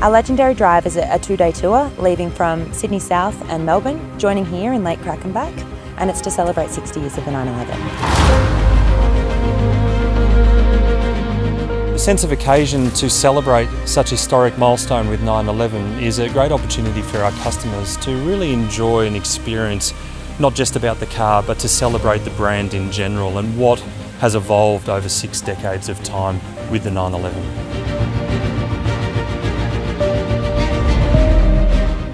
Our legendary drive is a two-day tour, leaving from Sydney South and Melbourne, joining here in Lake Crackenback, and it's to celebrate 60 years of the 911. The sense of occasion to celebrate such historic milestone with 911 is a great opportunity for our customers to really enjoy and experience not just about the car but to celebrate the brand in general and what has evolved over six decades of time with the 911.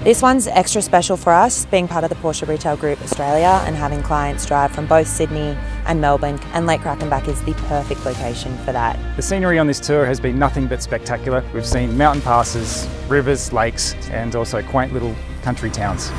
This one's extra special for us, being part of the Porsche Retail Group Australia and having clients drive from both Sydney and Melbourne, and Lake Crackenback is the perfect location for that. The scenery on this tour has been nothing but spectacular. We've seen mountain passes, rivers, lakes, and also quaint little country towns.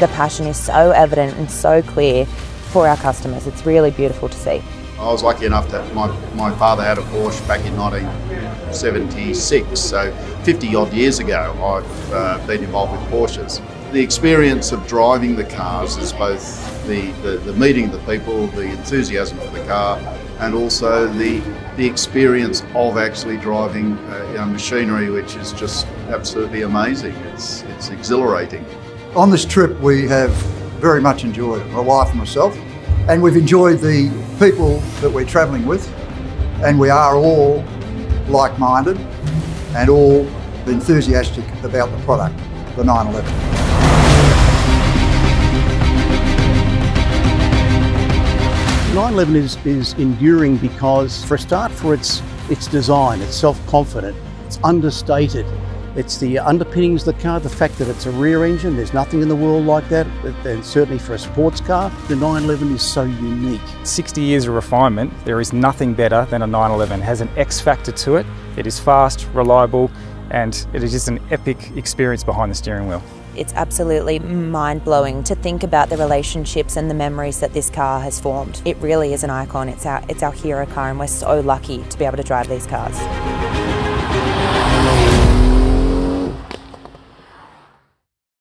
The passion is so evident and so clear for our customers. It's really beautiful to see. I was lucky enough that my, my father had a Porsche back in 1976, so 50 odd years ago I've uh, been involved with Porsches. The experience of driving the cars is both the, the, the meeting the people, the enthusiasm for the car, and also the, the experience of actually driving uh, you know, machinery, which is just absolutely amazing. It's, it's exhilarating. On this trip, we have very much enjoyed it, my wife and myself and we've enjoyed the people that we're travelling with, and we are all like minded and all enthusiastic about the product, the 911. 911 is, is enduring because, for a start, for its, its design, it's self confident, it's understated, it's the underpinnings of the car, the fact that it's a rear engine, there's nothing in the world like that, and certainly for a sports car, the 911 is so unique. 60 years of refinement, there is nothing better than a 911. It has an X factor to it, it is fast, reliable, and it is just an epic experience behind the steering wheel. It's absolutely mind blowing to think about the relationships and the memories that this car has formed. It really is an icon. It's our, it's our hero car, and we're so lucky to be able to drive these cars.